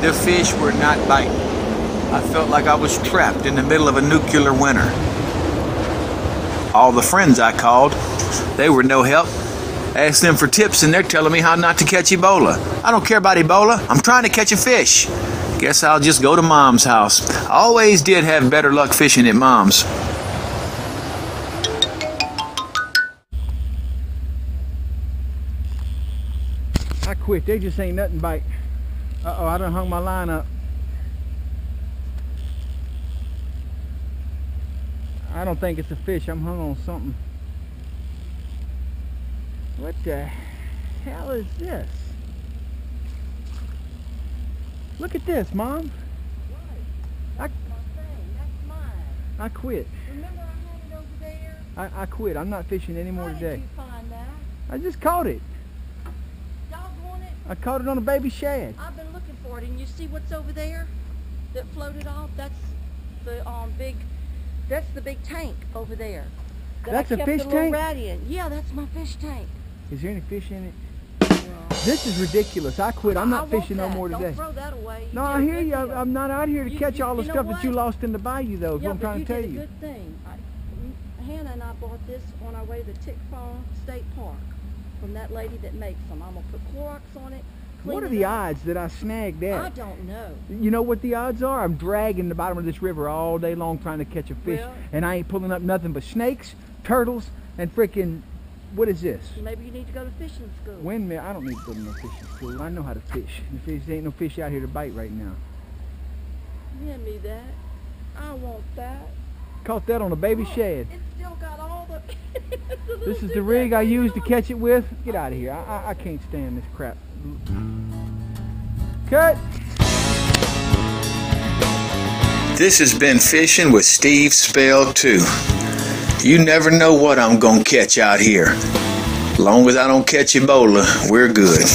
The fish were not biting. I felt like I was trapped in the middle of a nuclear winter. All the friends I called, they were no help. Asked them for tips and they're telling me how not to catch Ebola. I don't care about Ebola. I'm trying to catch a fish. Guess I'll just go to mom's house. I always did have better luck fishing at mom's. I quit. They just ain't nothing bite. Uh oh, I done hung my line up. I don't think it's a fish. I'm hung on something. What the hell is this? Look at this, Mom. I, My thing, that's mine. I quit. Remember I had it over there? I, I quit. I'm not fishing anymore How today. did you find that? I just caught it. Doggone it. I caught it on a baby shad. I've been looking for it, and you see what's over there that floated off? That's the um big, that's the big tank over there. that I That's a kept fish the tank? rat in. Yeah, that's my fish tank. Is there any fish in it? This is ridiculous. I quit. I'm not fishing no that. more Don't today. throw that away. No, I hear you. I'm- not out here to You- catch you- all the you stuff that you lost in the bayou, though. Yeah, what I'm trying you to tell did a you. good thing. I, M- Hannah and I bought this on our way to Tick Farm State Park from that lady that makes them. I'm gonna put Clorox on it. What are the odds that I snagged that? I don't know. You know what the odds are? I'm dragging the bottom of this river all day long trying to catch a fish, Well- and I ain't pulling up nothing but snakes, turtles, and freaking. What is this? Maybe you need to go to fishing school. Windmill. I don't need to go to no fishing school. I know how to fish. If there ain't no fish out here to bite right now. Hand me that. I want that. Caught that on a baby oh, Look, shad. It's still got all the. the little This is the rig I used to catch it with. Get out of here. I, I, I can't stand this crap. Cut. This has been Fishing with Steve Spell 2. You never know what I'm gonna catch out here. Long as I don't catch Ebola, we're good.